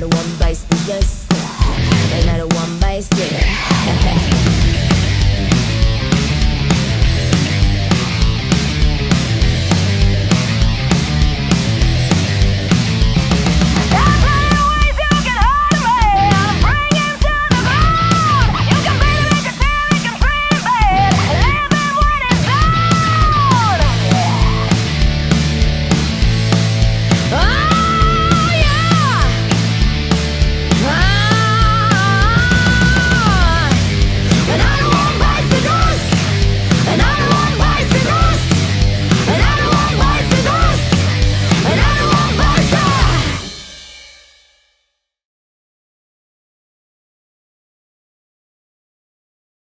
Another one bites the dust. Another one bites the dust.